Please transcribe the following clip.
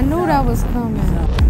I knew that was coming.